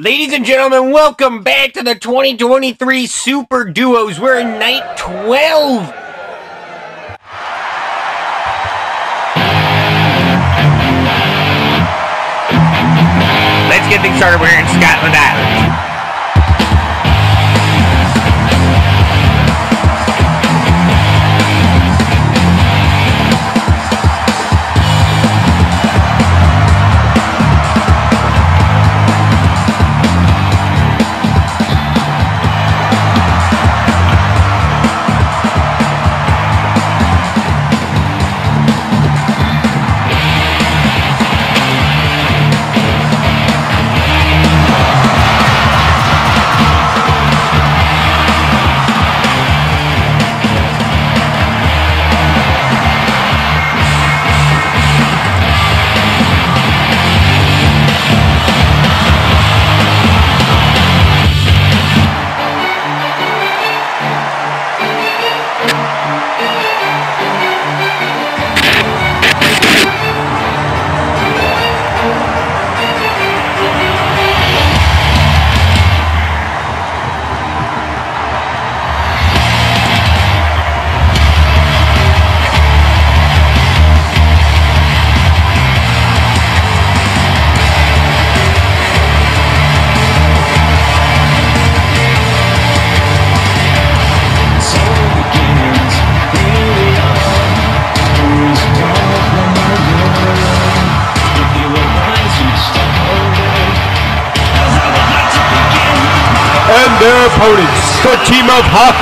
Ladies and gentlemen, welcome back to the 2023 Super Duos. We're in night 12. Let's get things started. We're in Scotland Island.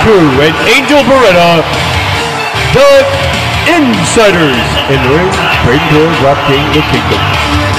Haku and Angel Beretta, the Insiders, in the ring, Braden Rock King, the Kingdom.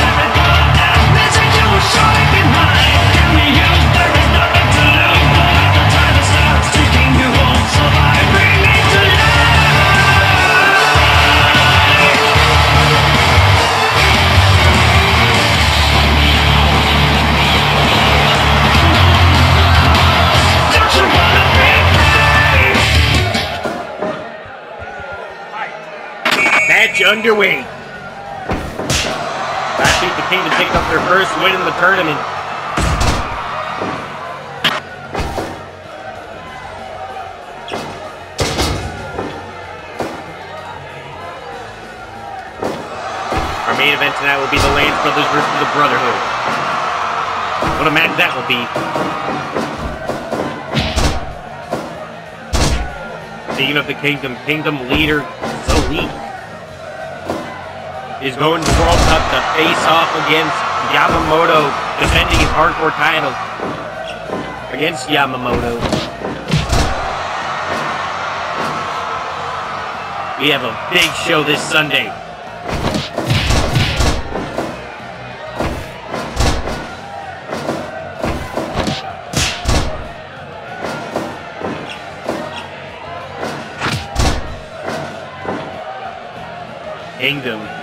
In the tournament. Our main event tonight will be the Lance Brothers versus the Brotherhood. What a match that will be. Speaking of the Kingdom, Kingdom leader Zoe is going to World Cup to face off against Yamamoto, defending his hardcore title against Yamamoto. We have a big show this Sunday. Kingdom.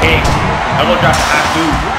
kick. Elbow drop to Haku.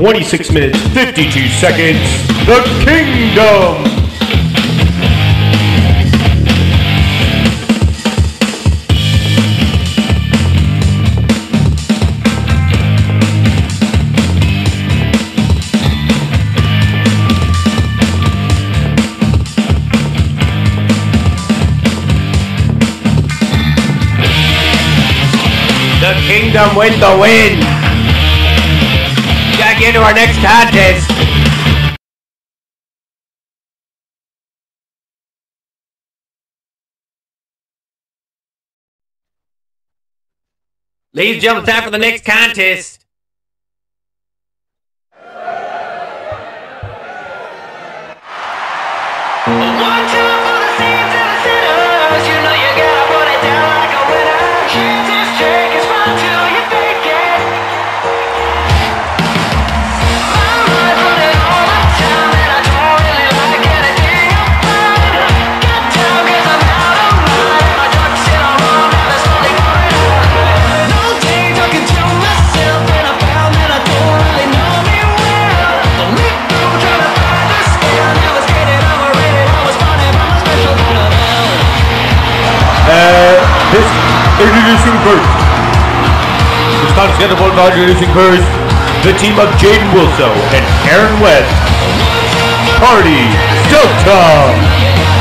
26 minutes 52 seconds, The Kingdom. The Kingdom with the win. Our next contest. Ladies and gentlemen, time for the next contest. One time introducing first. This time for introducing first the team of Jaden Wilso and Aaron West. Party Delta.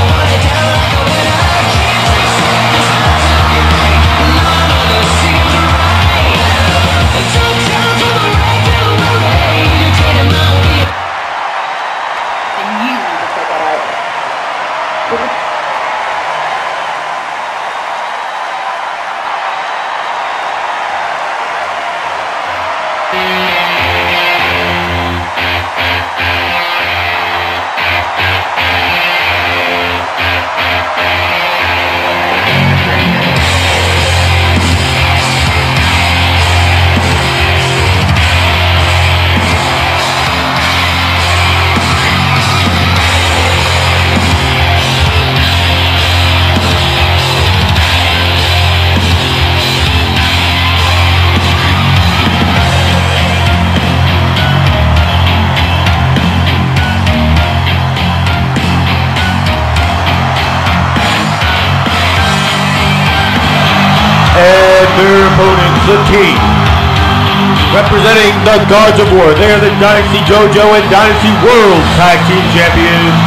The Gods of War, they are the Dynasty JoJo and Dynasty World Tag Team Champions.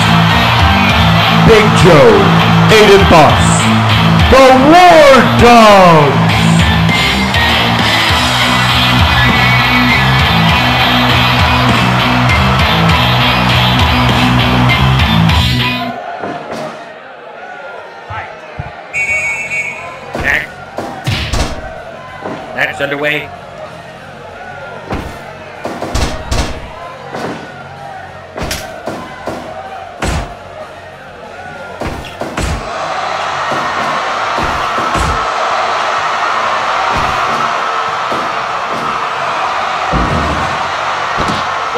Big Joe, Aiden Boss, the War Dogs.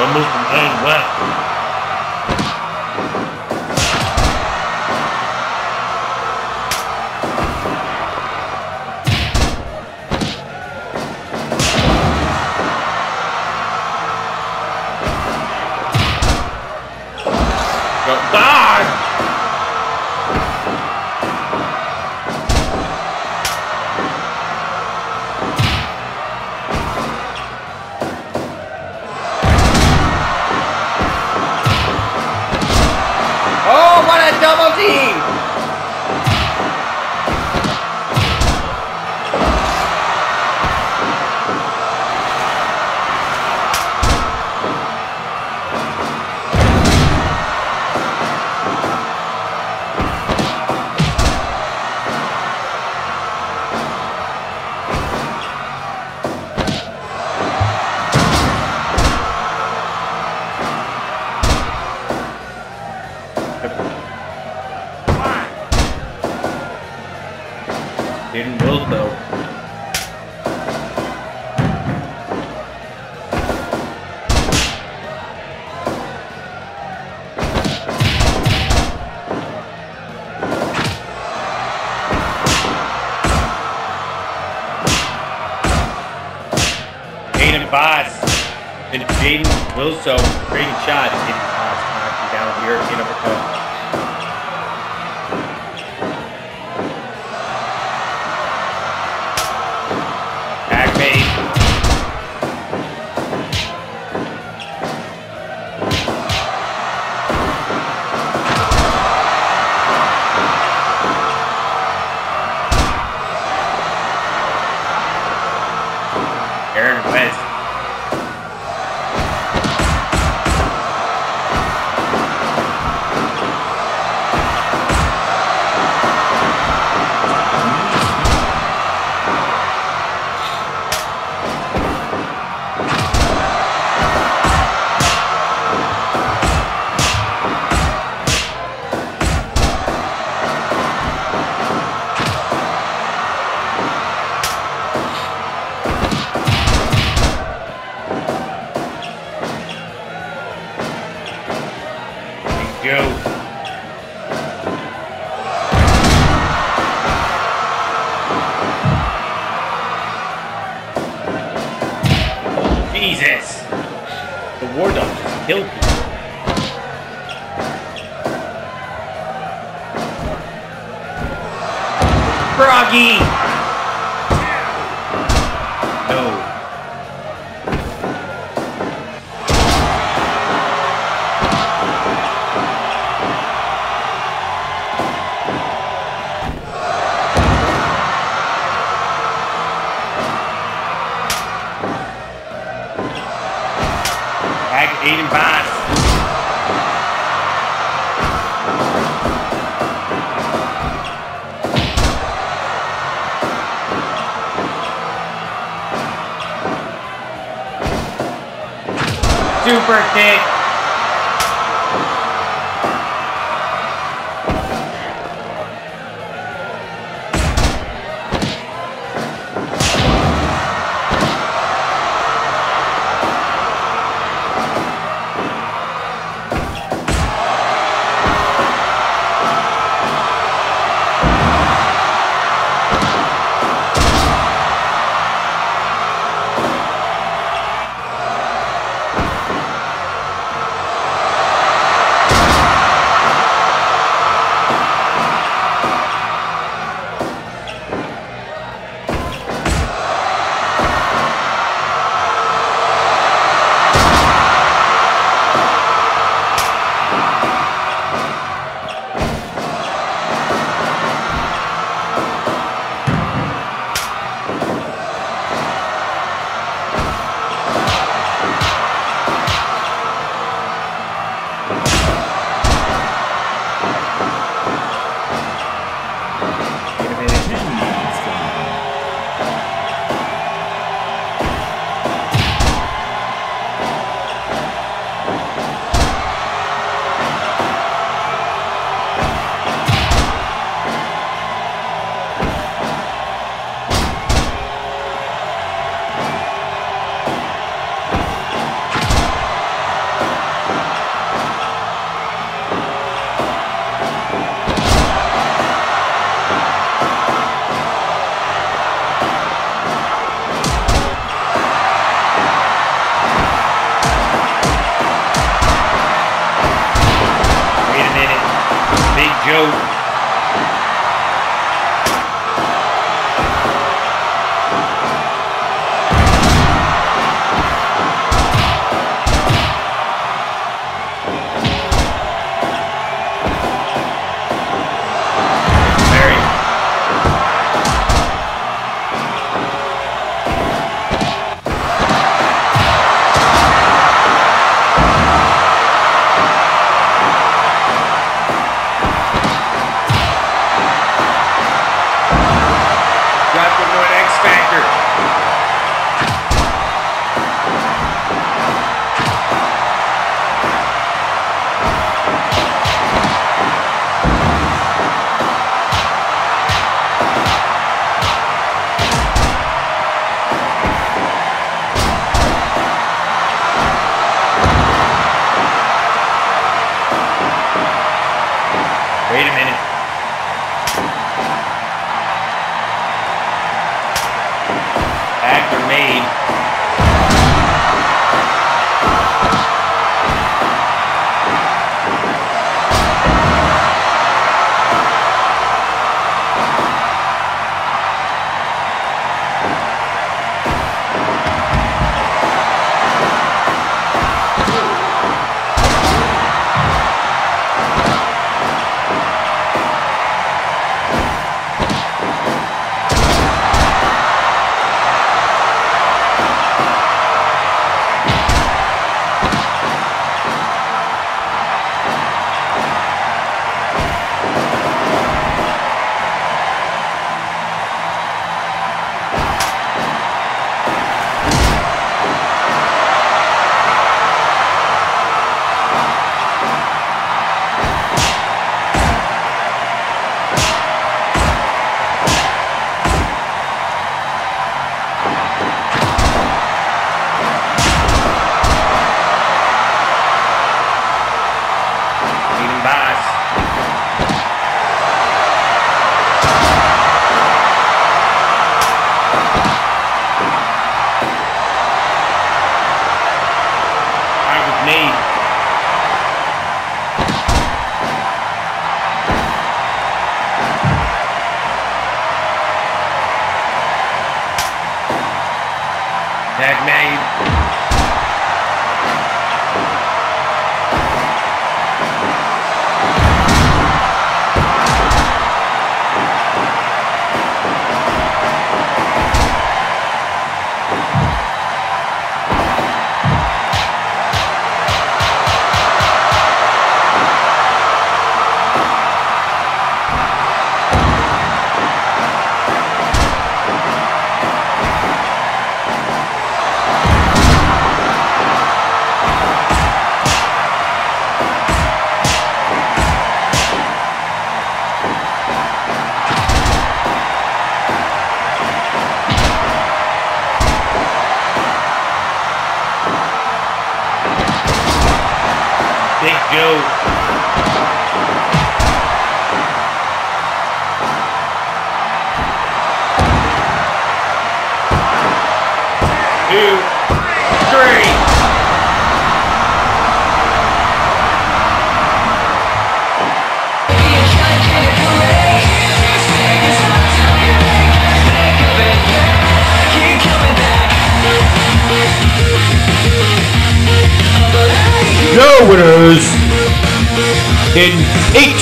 One move from Kane Froggy!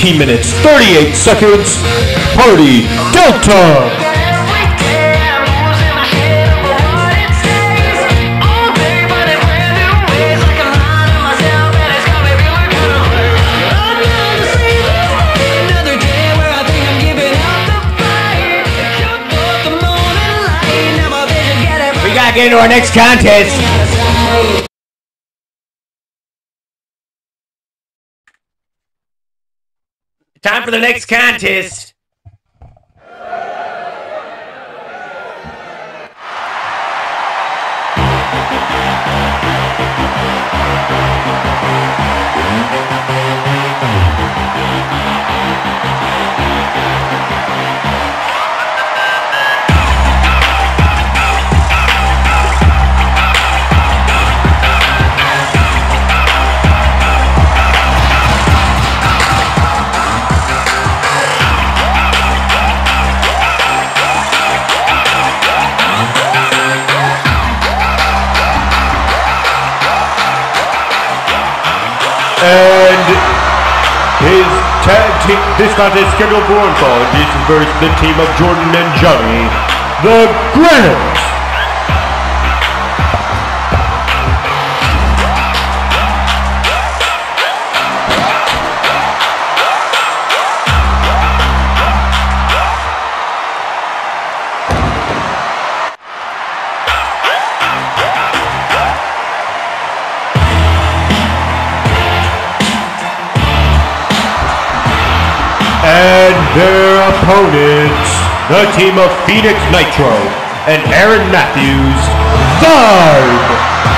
18 minutes, 38 seconds, Party Delta. We gotta get into our next contest. Time for the next contest. This contest is scheduled for one fall. Jason versus the team of Jordan and Johnny, the Granites. The team of Phoenix Nitro and Aaron Matthews, Vibe.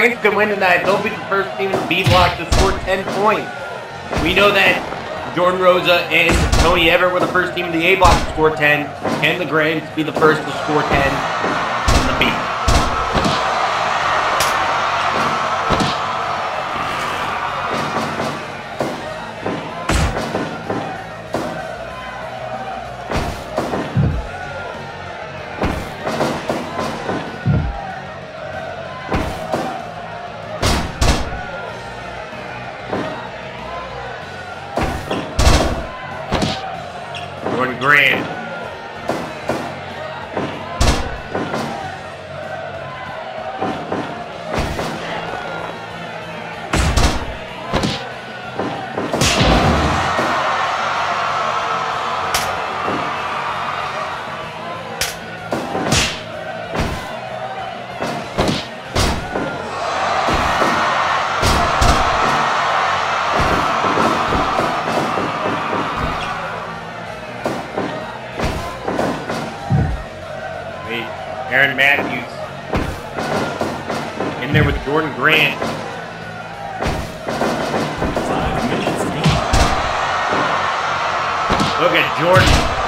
Grants can win tonight, they'll be the first team in the B block to score 10 points. We know that Jordan Rosa and Tony Everett were the first team in the A block to score 10. Can the Grants be the first to score 10 In there with Jordan Grant. Look at Jordan.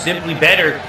Simply better.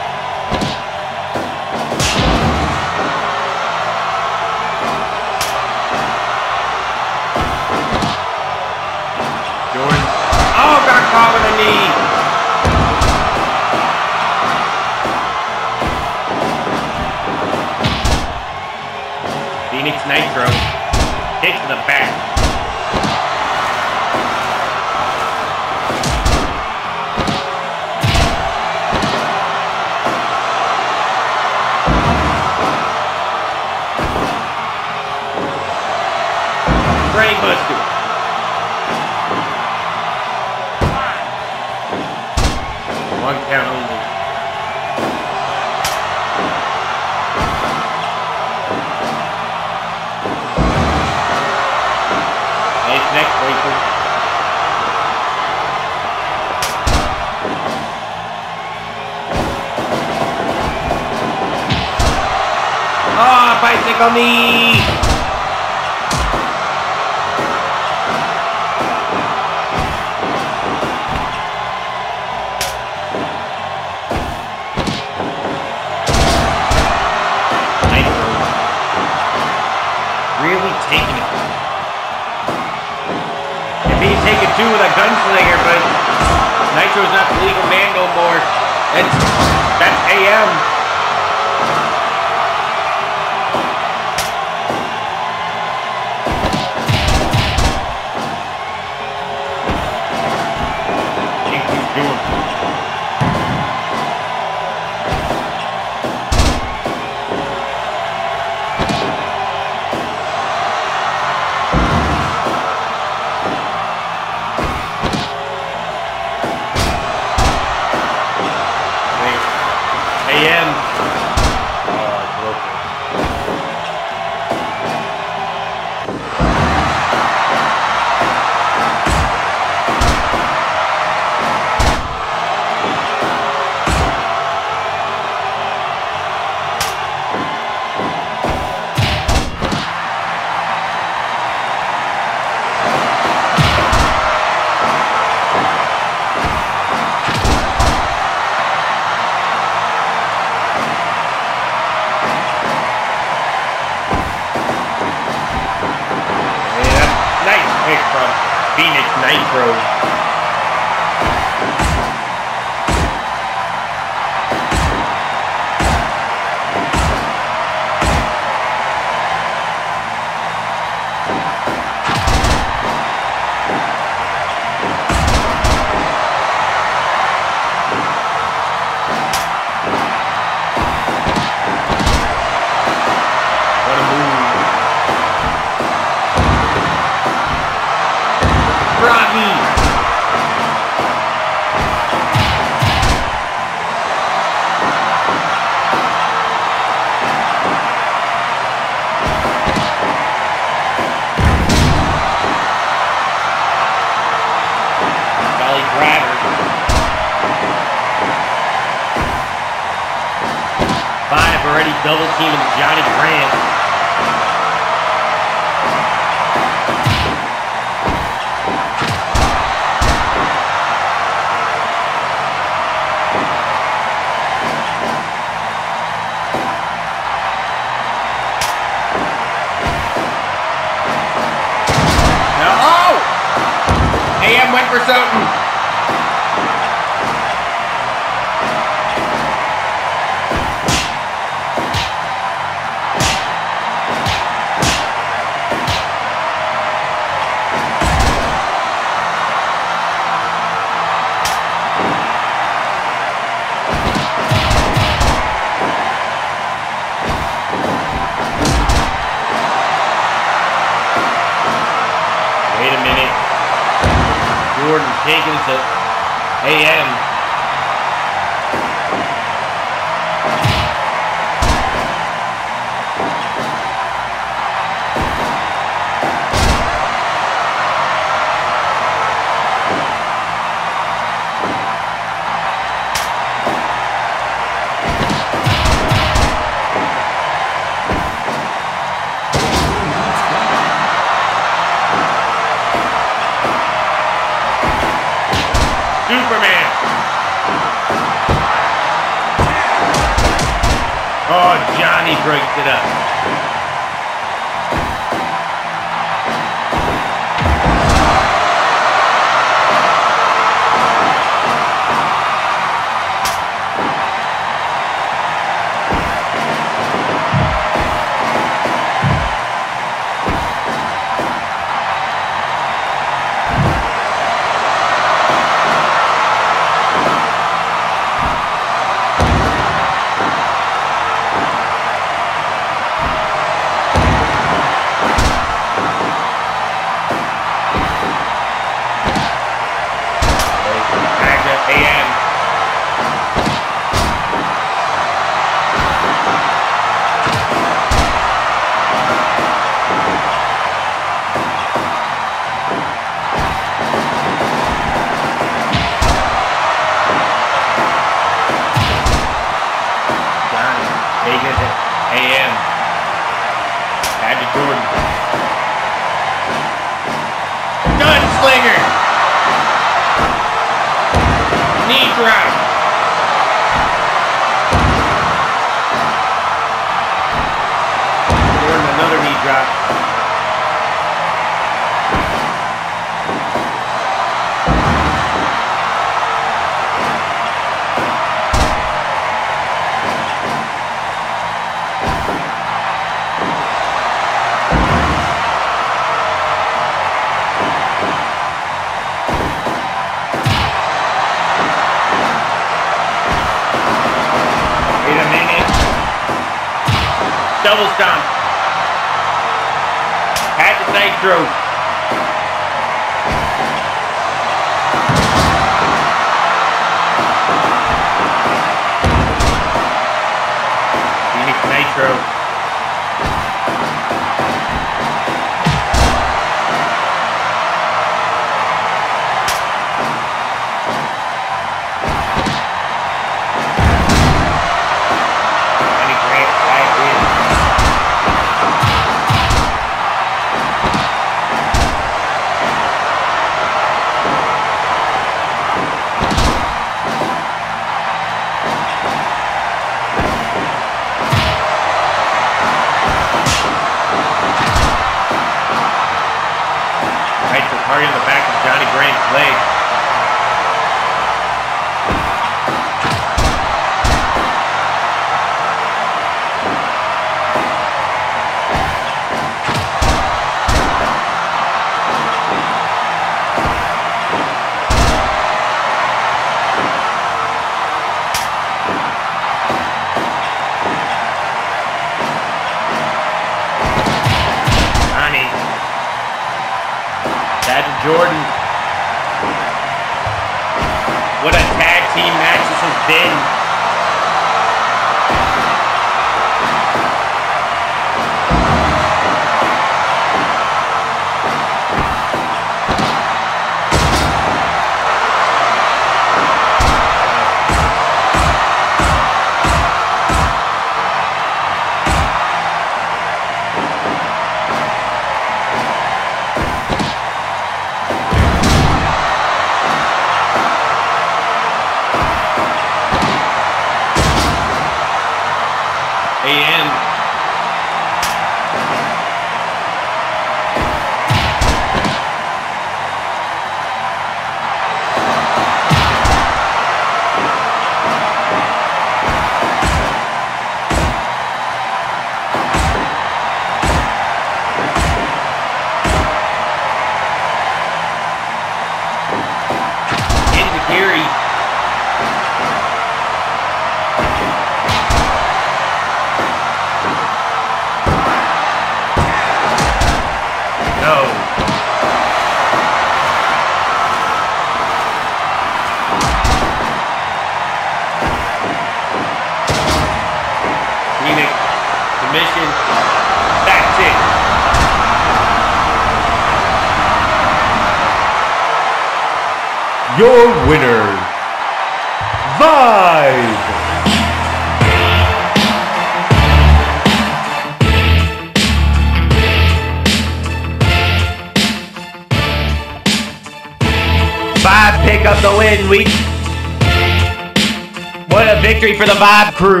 For the Vibe crew.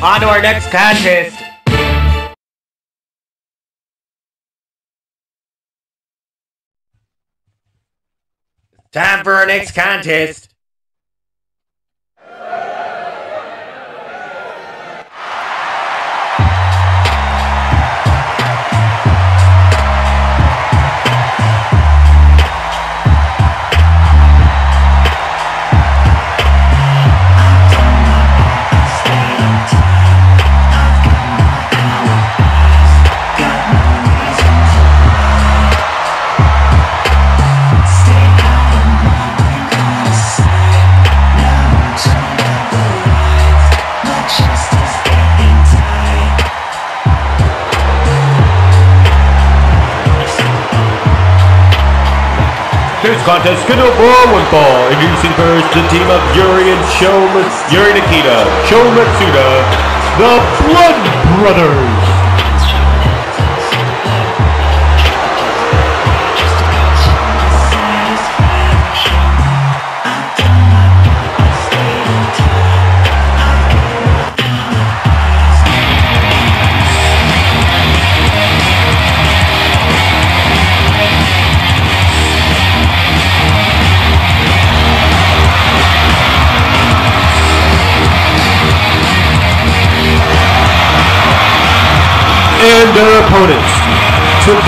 On to our next contest. Time for our next contest. Contest scheduled for one. Introducing first the team of Yuri and Sho Yuri Nikita, Sho Matsuda, the Blood Brothers.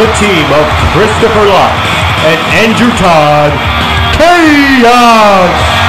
The team of Christopher Lott and Andrew Todd, Chaos!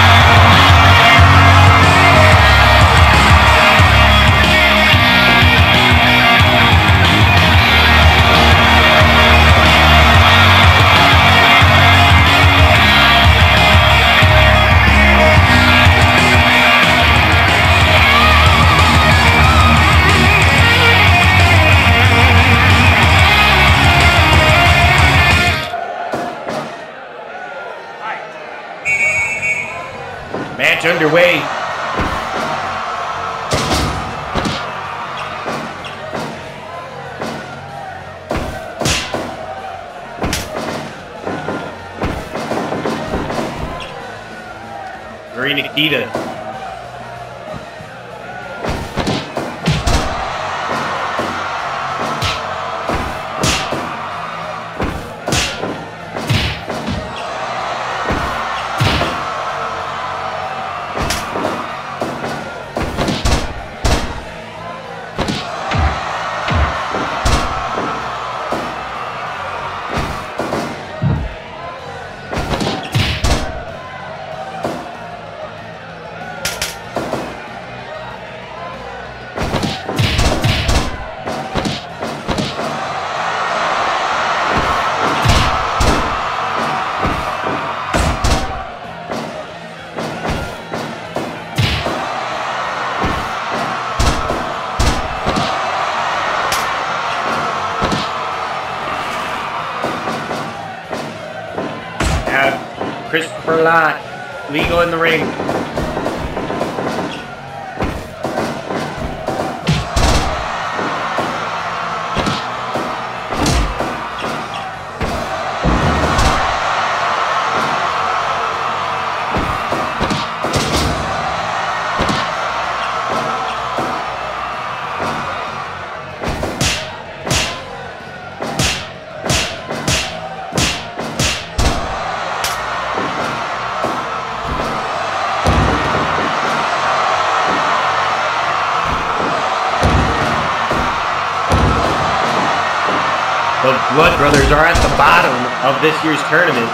The Blood Brothers are at the bottom of this year's tournament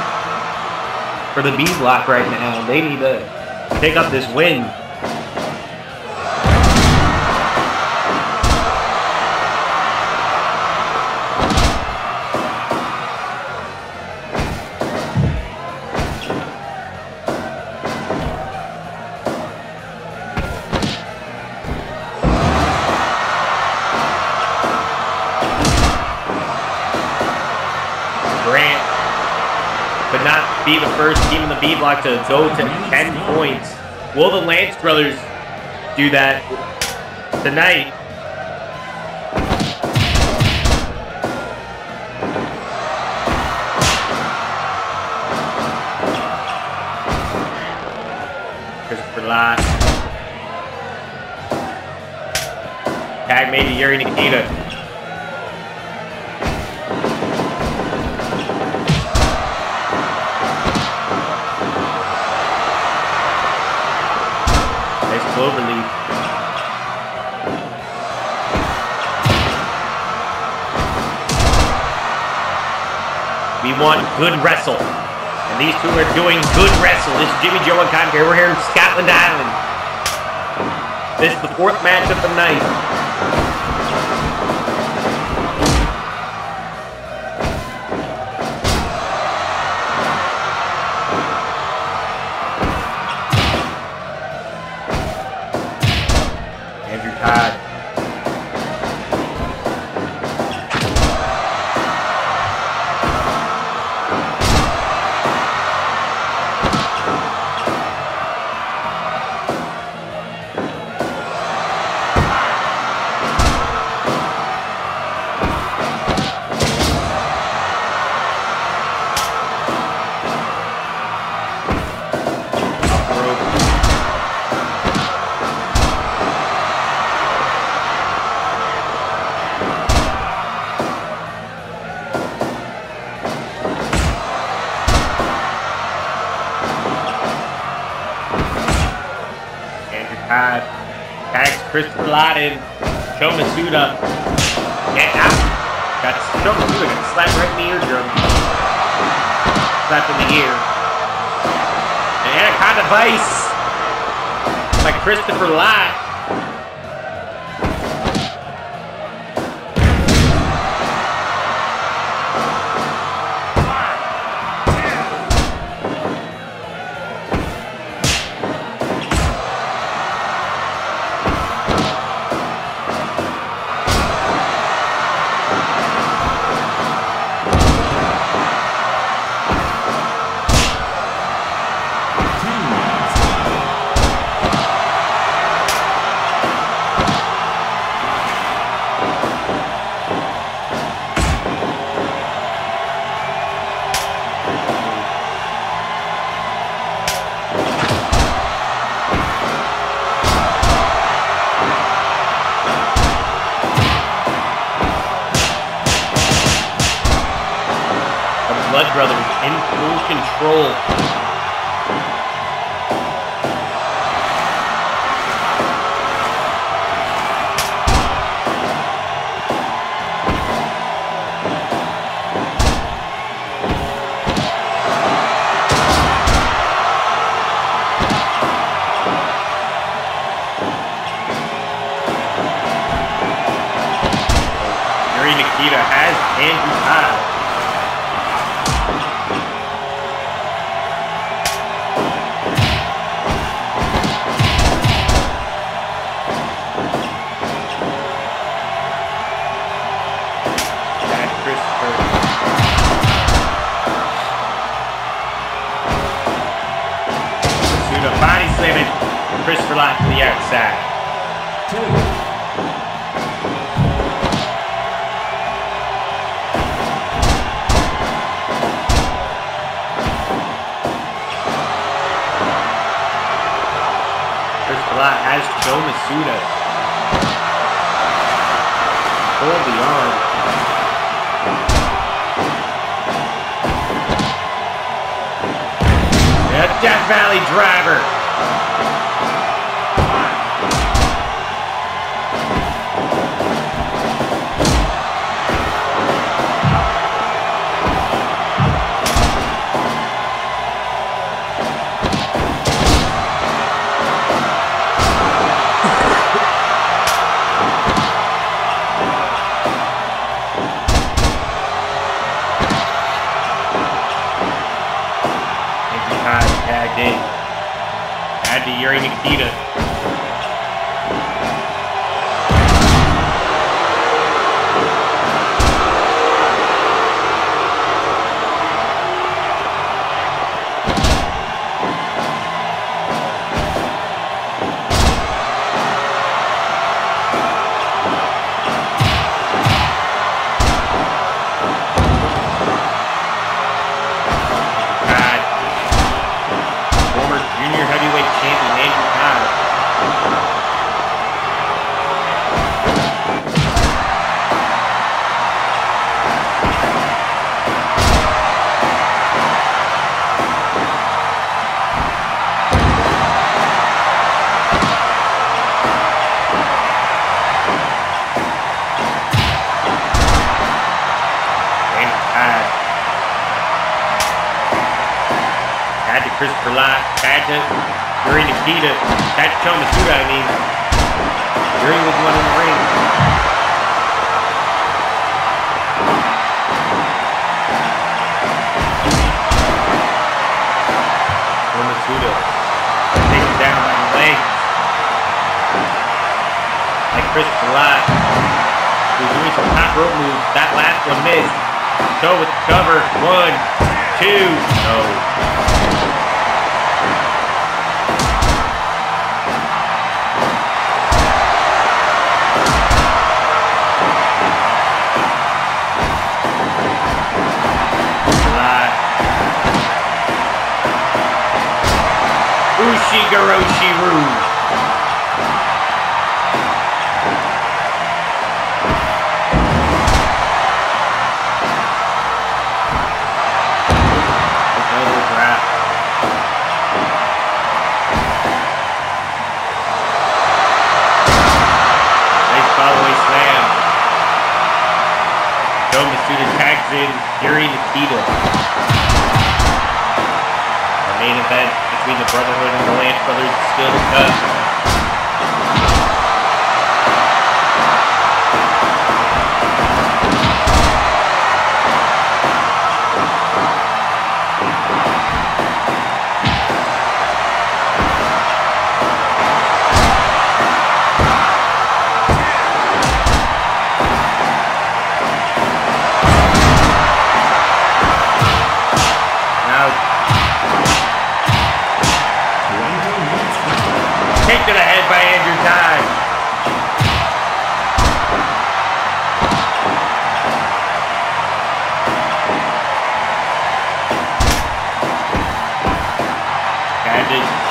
for the B block right now. They need to pick up this win. To go to 10 points. Will the Lance brothers do that tonight? Christopher Lott. Tag made to Yuri Nikita. Good wrestle. And these two are doing good wrestle. This is Jimmy Joe and Conker. We're here in Scotland Island. This is the fourth match of the night. Christopher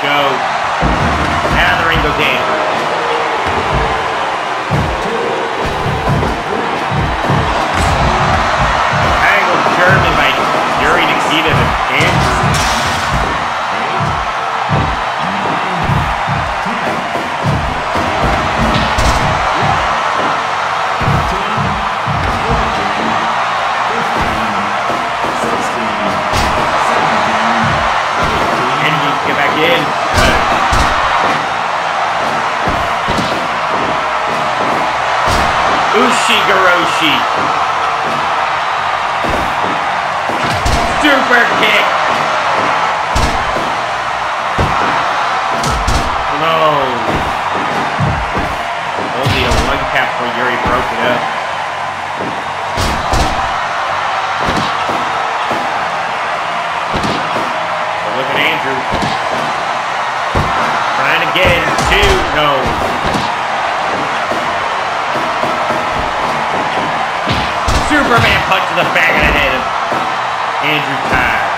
go. super kick. Close. Only a one cap for Yuri broke it up. But look at Andrew. Trying to get two. No. Superman punch to the back of the head. Andrew Pine.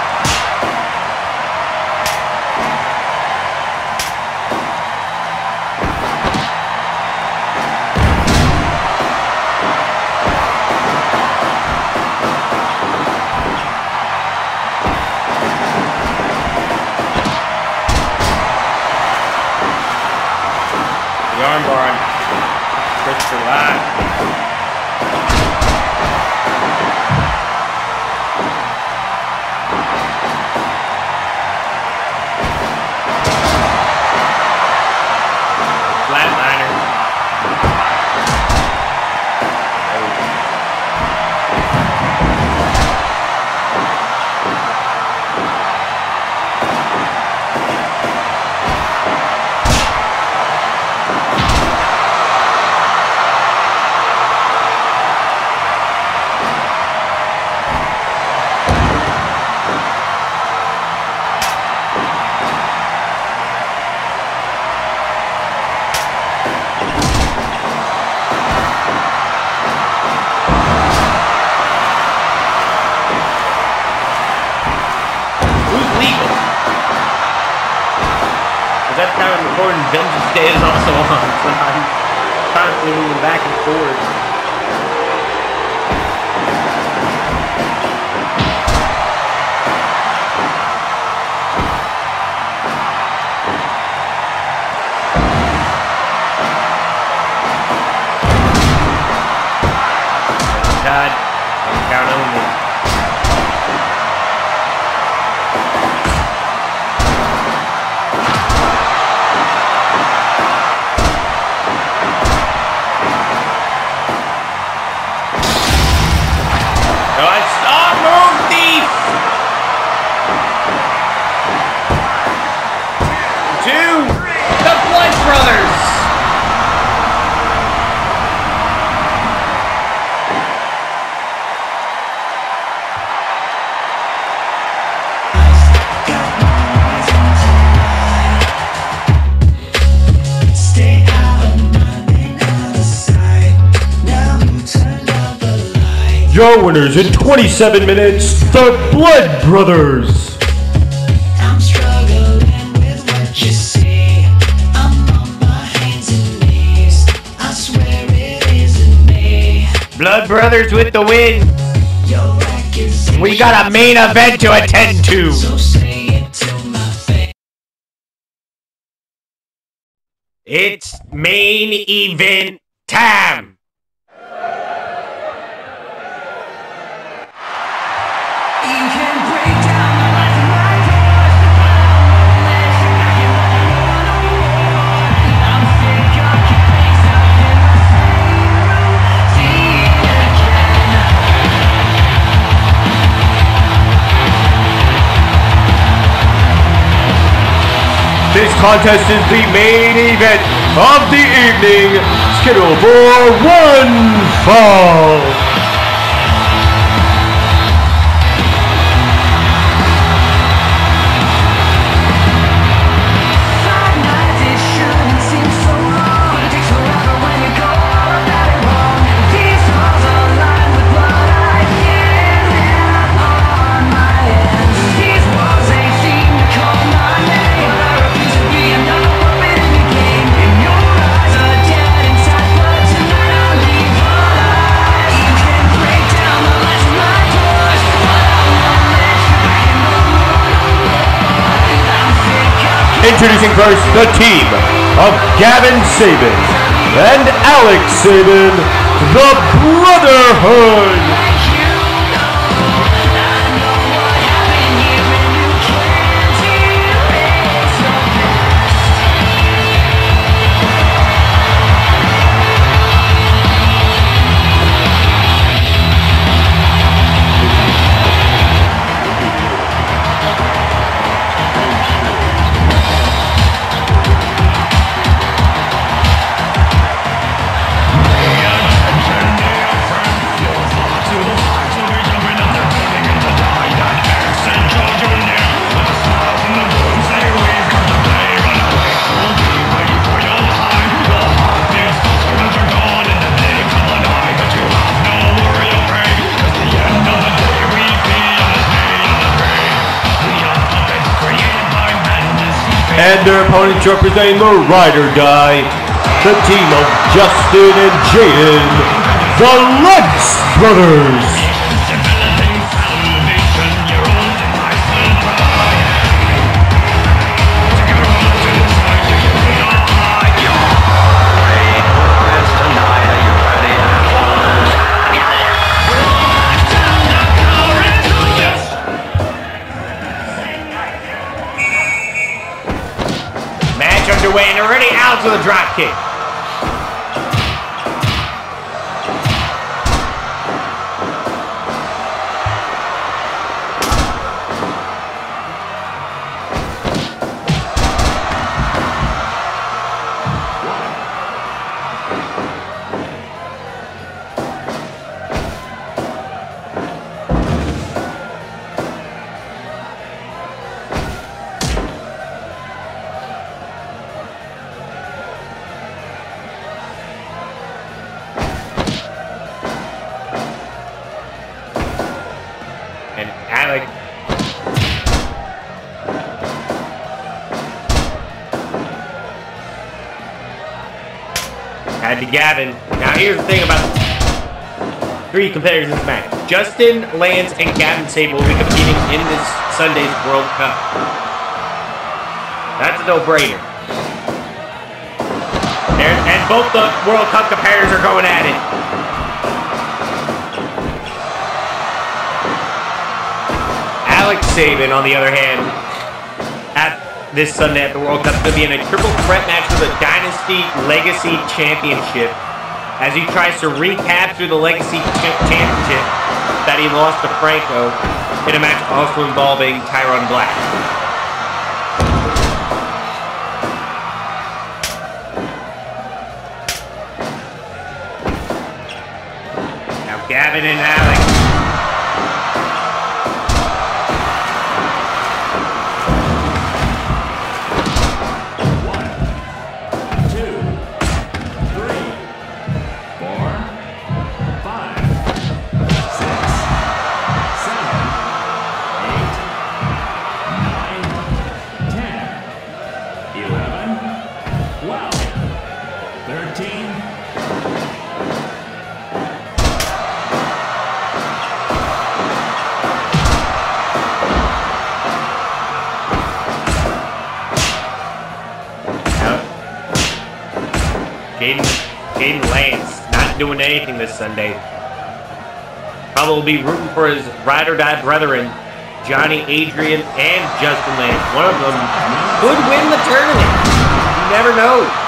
Your winners in 27 minutes, the Blood Brothers. Blood Brothers with the win. We got a main event to attend to. It's main event time. Contest is the main event of the evening, scheduled for one fall. Introducing first the team of Gavin Saban and Alex Saban, the Brotherhood. Their representing the Ride or Die, the team of Justin and Jaden, the Lex Brothers. To the drop kick. Three competitors in this match. Justin, Lance, and Gavin Saban will be competing in this Sunday's World Cup. That's a no-brainer. And both the World Cup competitors are going at it. Alex Saban, on the other hand, at this Sunday at the World Cup, is going to be in a triple threat match for the Dynasty Legacy Championship as he tries to recapture the Legacy Championship that he lost to Franco in a match also involving Tyron Black. Now Gavin and Alex anything this Sunday. Probably will be rooting for his ride or die brethren, Johnny Adrian and Justin Lance. One of them could win the tournament. You never know.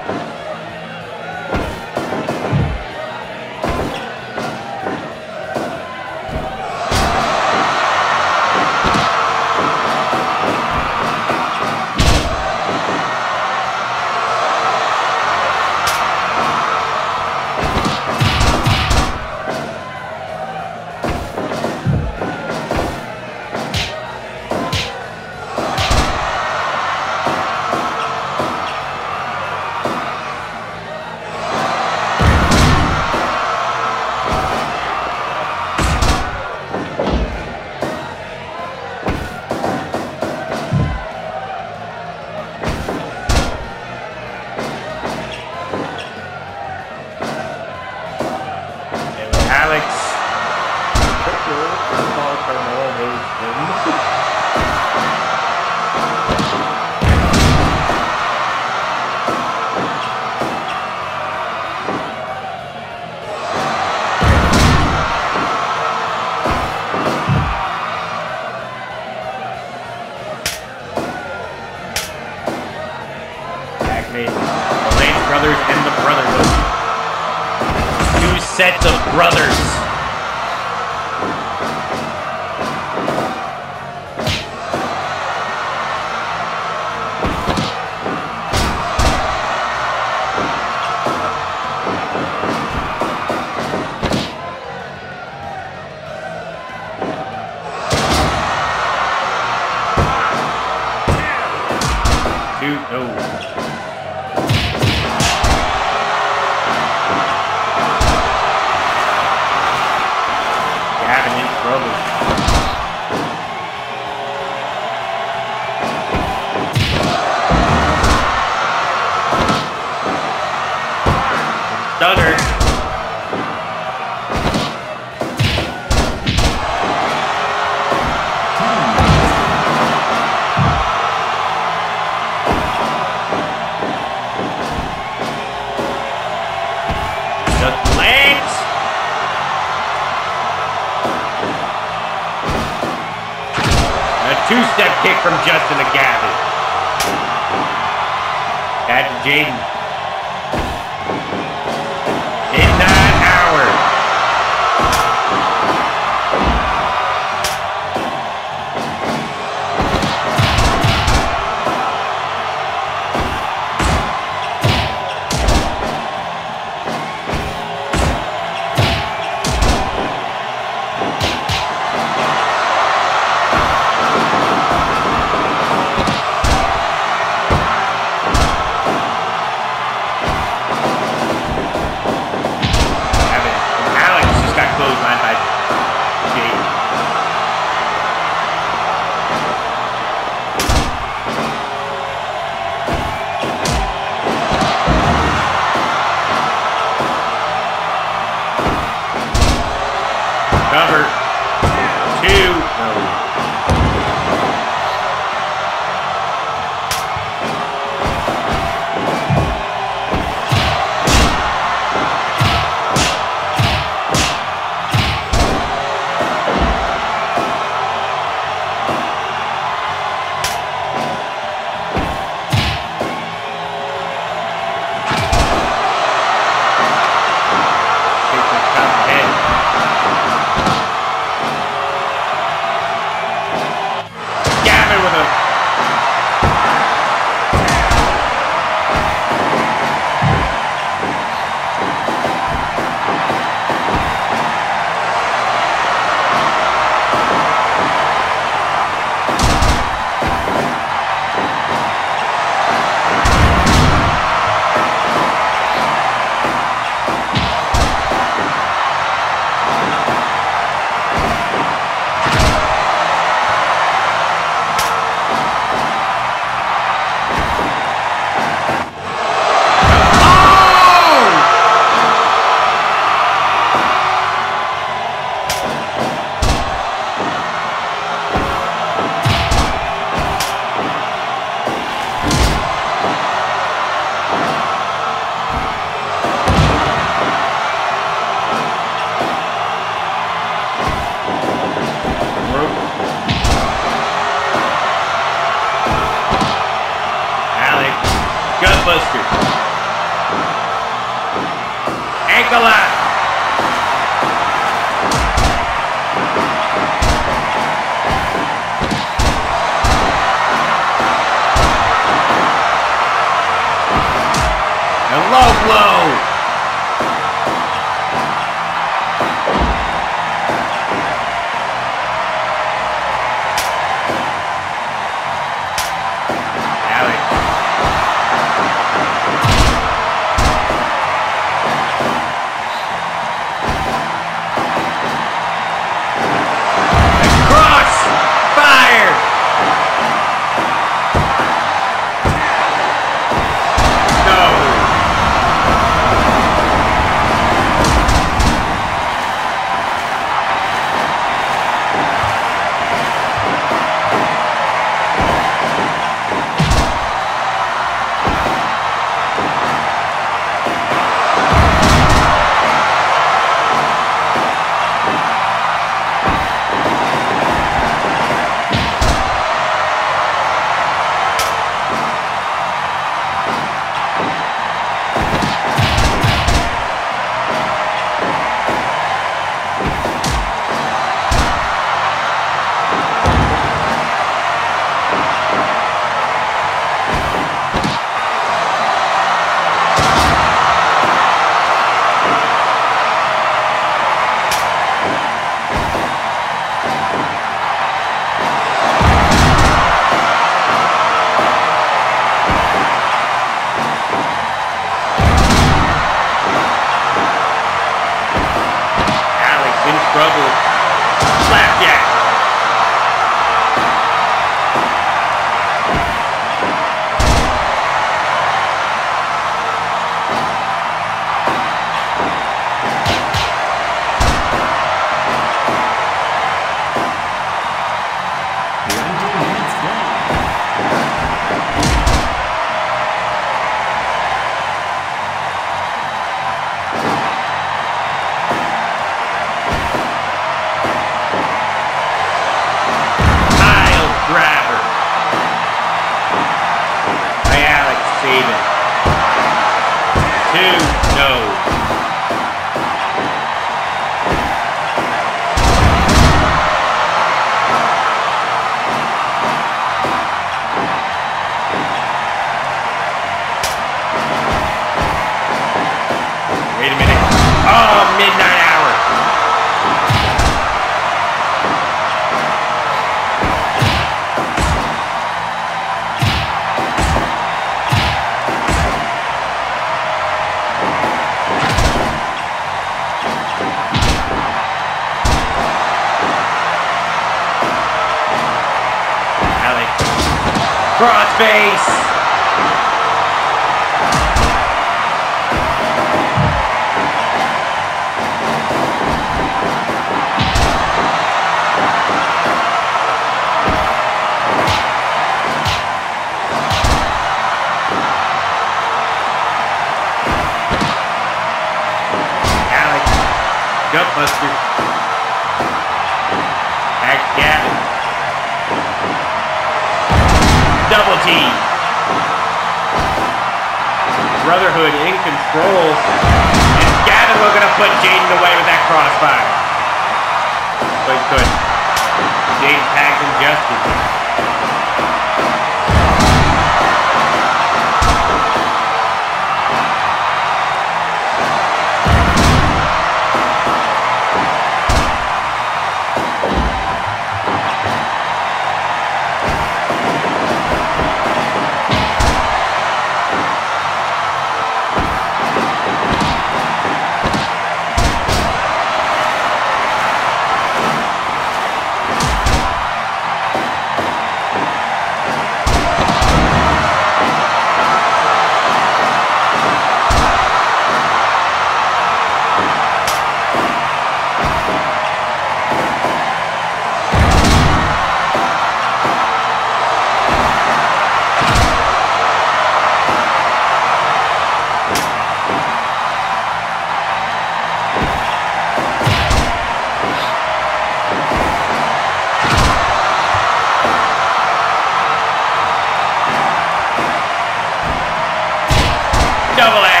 Double axe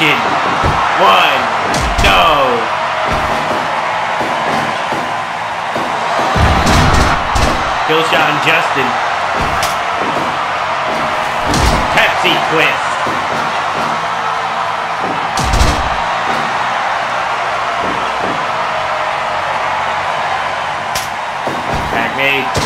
Reincarnation. One. No. Kill shot on Justin. Pepsi twist. Back made.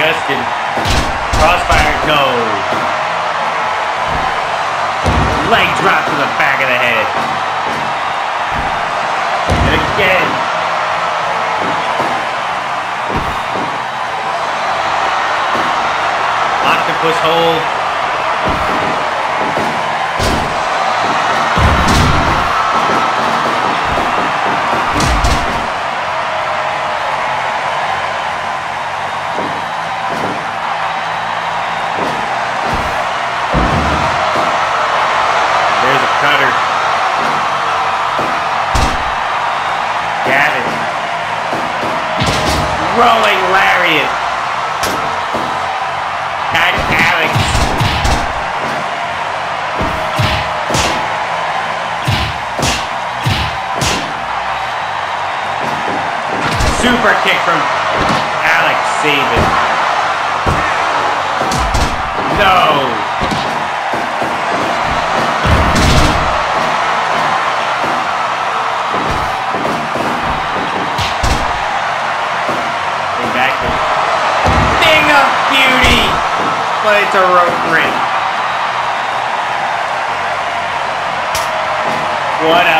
Justin. Crossfire, no. Leg drop to the back of the head. And again. Octopus hold. Rolling lariat. Got Alex. Super kick from Alex Saban. No. It's a rope ring. What a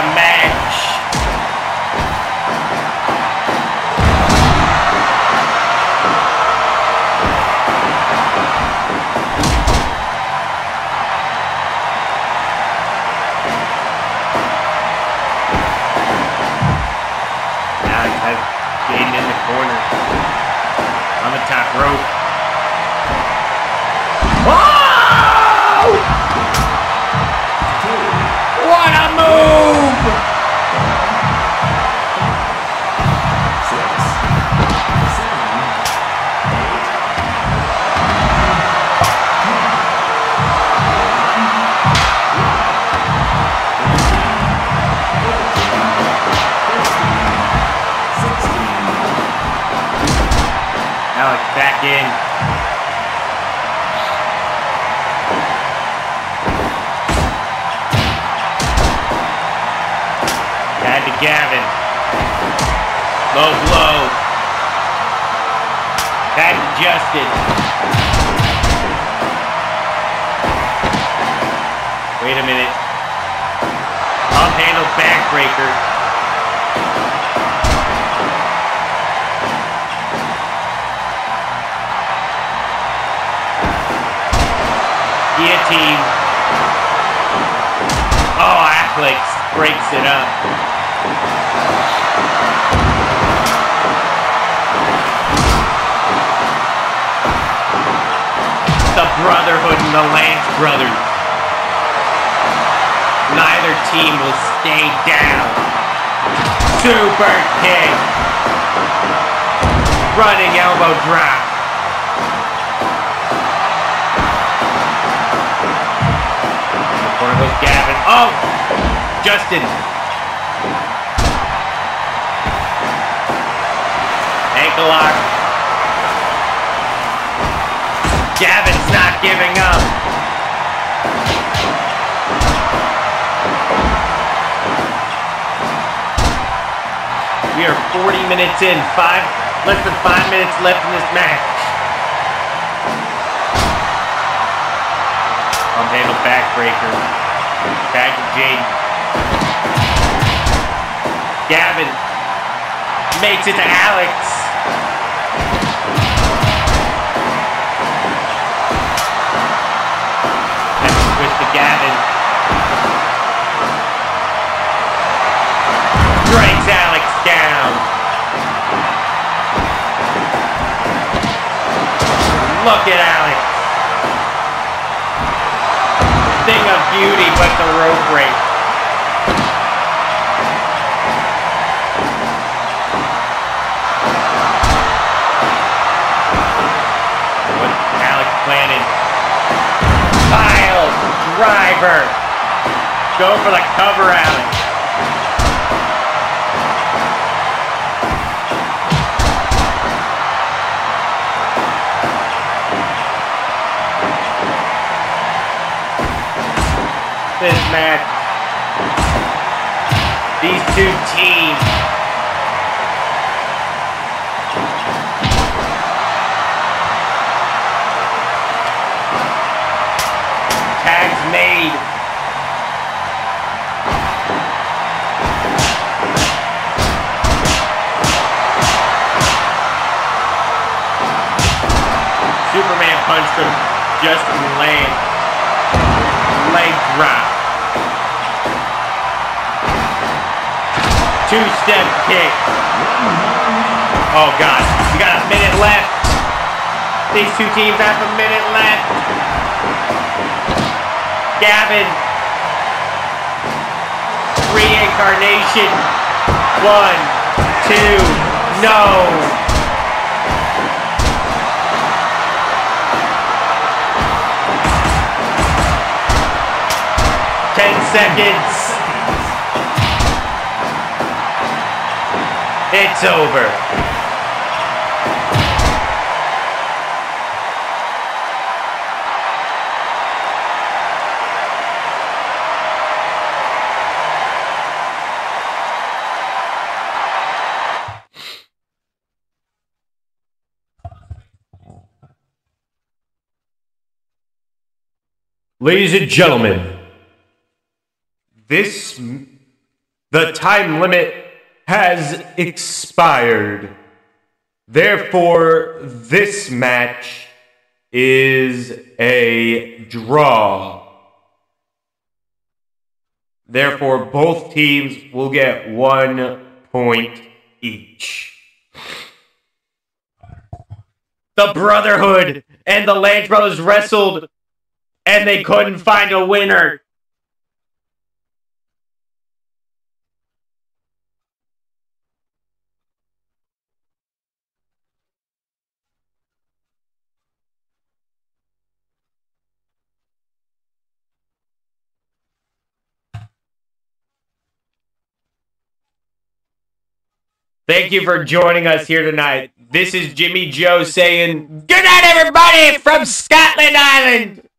minutes left in this match. Pump handle backbreaker. Back to Jaden. Gavin makes it to Alex. Look at Alex. Thing of beauty, but the rope break. What Alex planning? Pile driver. Go for the cover, Alex. This match. These two teams. Tags made. Superman punched him just land. Leg drop. Two step kick. Oh god. We got a minute left. These two teams have a minute left. Gavin. Reincarnation. One, two, no. Ten seconds. It's over. Ladies and gentlemen, this the time limit has expired. Therefore, this match is a draw. Therefore, both teams will get one point each. The Brotherhood and the Lance Brothers wrestled and they couldn't find a winner. Thank you for joining us here tonight. This is Jimmy Joe saying, Good night, everybody, from Scotland Island.